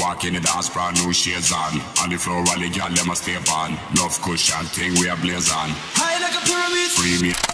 Walk in the dance, brand new shades on. On the floor, all the gal them a stay on. Love cushion thing we a blaze on. High like a pyramid. Free me.